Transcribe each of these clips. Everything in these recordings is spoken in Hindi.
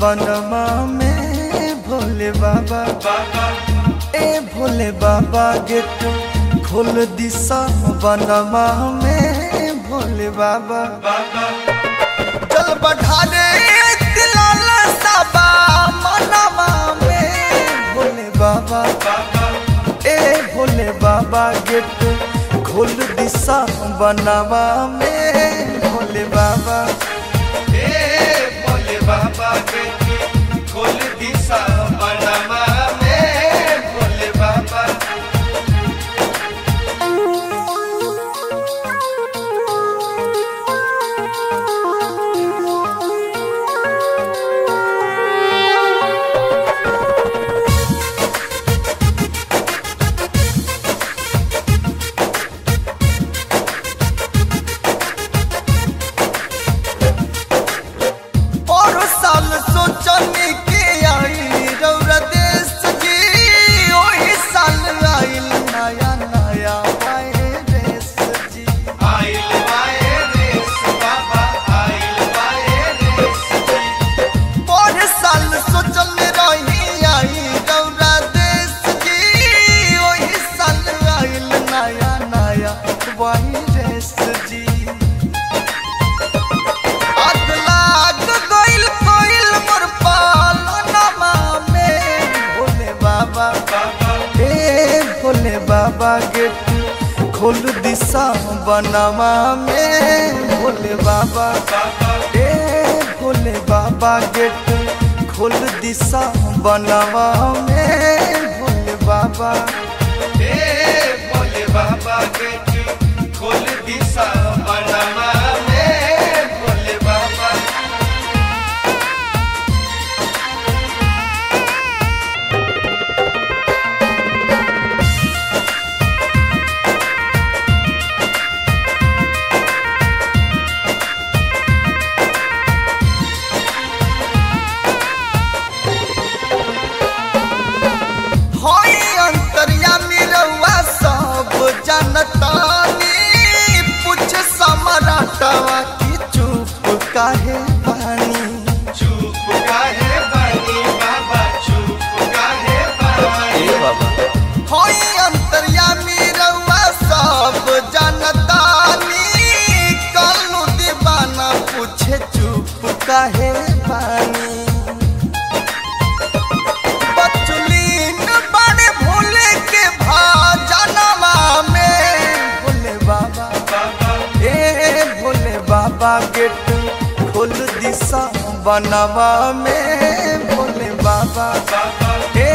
बनवा में भोले बाबा। ए भोले बाबा, गेट खोल दिशा बनवा में भोले बाबा। दिलाल साबा मनवा में भोले बाबा। ए भोले बाबा, गेट खोल दिशा बनवा में भोले बाबा। बाबा गेट खोल दिशा बनावा में। भोले बाबा। ए भोले बाबा गेट। खोल दिशा बनावा में। भोले बाबा। ए भोले बाबा गेट। जनतानी पूछ समराटवा की चुप काहे बानी? चुप काहे बानी बाबा चुप काहे बाबा। होई अंतर्यामी रउआ सब जनतानी दीवाना पूछे चुप काहे बानी? गेट खोल दिशा बनवा में। भोले बाबा हे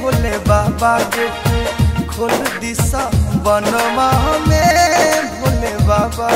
भोले बाबा गेट खोल दिशा बनवा में। भोले बाबा।